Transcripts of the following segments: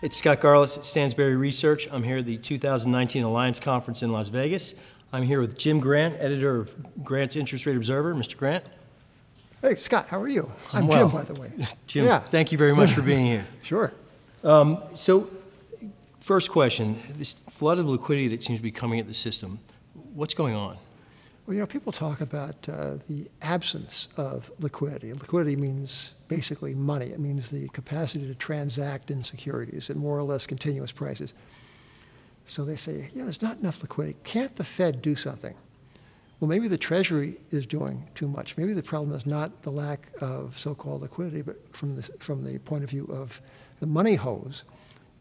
It's Scott Garliss at Stansberry Research. I'm here at the 2019 Alliance Conference in Las Vegas. I'm here with Jim Grant, editor of Grant's Interest Rate Observer. Mr. Grant? Hey, Scott, how are you? I'm, well. Jim, by the way. Jim, Yeah. thank you very much for being here. Sure. Um, so, first question this flood of liquidity that seems to be coming at the system, what's going on? Well, you know, people talk about uh, the absence of liquidity. Liquidity means basically money. It means the capacity to transact in securities at more or less continuous prices. So they say, yeah, there's not enough liquidity. Can't the Fed do something? Well, maybe the Treasury is doing too much. Maybe the problem is not the lack of so-called liquidity, but from the, from the point of view of the money hose,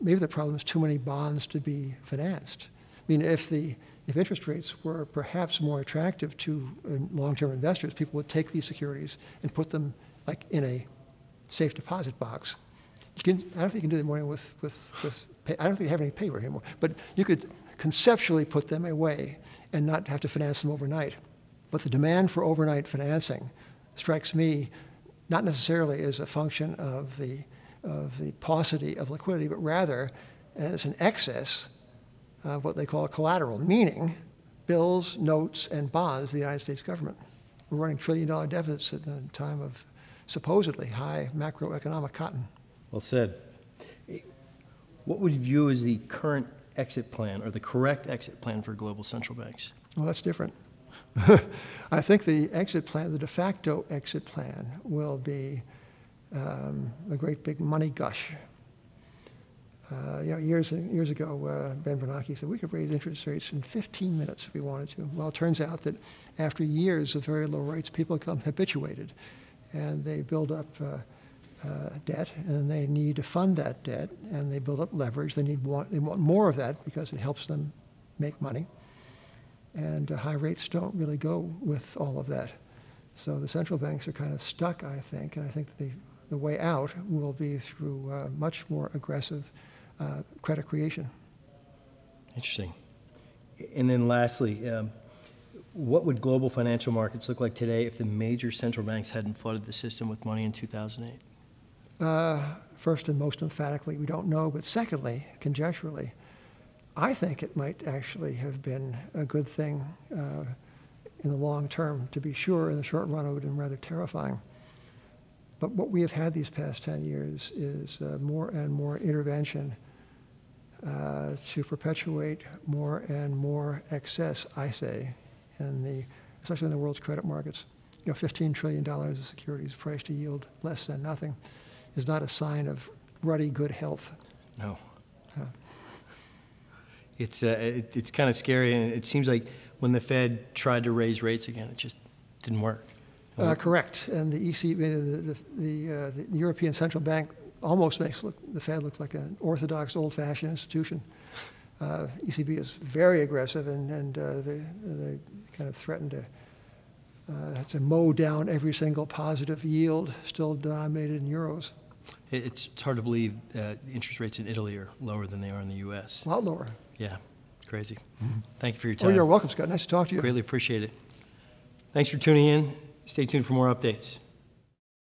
maybe the problem is too many bonds to be financed. I mean, if the if interest rates were perhaps more attractive to uh, long-term investors, people would take these securities and put them like in a safe deposit box. You can, I don't think you can do that more with, with, with pay, I don't think they have any paper anymore, but you could conceptually put them away and not have to finance them overnight. But the demand for overnight financing strikes me not necessarily as a function of the, of the paucity of liquidity, but rather as an excess of what they call collateral, meaning bills, notes, and bonds of the United States government. We're running trillion dollar deficits at a time of supposedly high macroeconomic cotton. Well said. What would you view as the current exit plan or the correct exit plan for global central banks? Well, that's different. I think the exit plan, the de facto exit plan, will be um, a great big money gush. Uh, you know, years years ago, uh, Ben Bernanke said we could raise interest rates in 15 minutes if we wanted to. Well, it turns out that after years of very low rates, people become habituated, and they build up uh, uh, debt, and they need to fund that debt, and they build up leverage. They need want they want more of that because it helps them make money, and uh, high rates don't really go with all of that. So the central banks are kind of stuck, I think, and I think the the way out will be through uh, much more aggressive uh, credit creation. Interesting. And then lastly, um, what would global financial markets look like today if the major central banks hadn't flooded the system with money in 2008? Uh, first and most emphatically, we don't know. But secondly, conjecturally, I think it might actually have been a good thing uh, in the long term. To be sure, in the short run, it would have been rather terrifying. But what we have had these past 10 years is uh, more and more intervention uh, to perpetuate more and more excess, I say, in the, especially in the world's credit markets. You know, $15 trillion of securities priced to yield less than nothing is not a sign of ruddy good health. No. It's, uh, it, it's kind of scary, and it seems like when the Fed tried to raise rates again, it just didn't work. Uh, correct. And the ECB, the, the, the, uh, the, European Central Bank almost makes look, the Fed look like an orthodox, old-fashioned institution. Uh, ECB is very aggressive, and, and uh, they, they kind of threaten to, uh, to mow down every single positive yield still denominated in euros. It's, it's hard to believe uh, interest rates in Italy are lower than they are in the U.S. A lot lower. Yeah, crazy. Thank you for your Oh, time. you're welcome, Scott. Nice to talk to you. Greatly appreciate it. Thanks for tuning in. Stay tuned for more updates.